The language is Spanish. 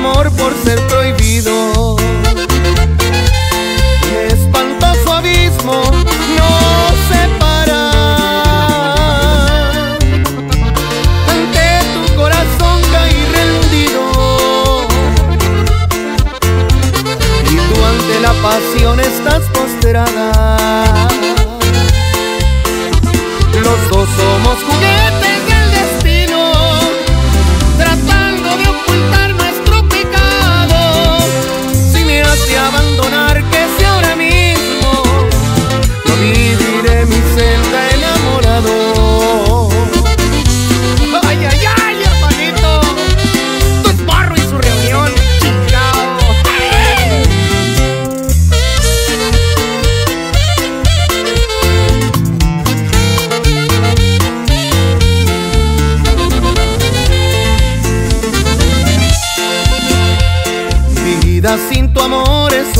amor por ser prohibido. El espantoso abismo nos separa. Ante tu corazón caí rendido. Y tú ante la pasión estás posterada. Los dos somos juguetes. Vida sin tu amor es.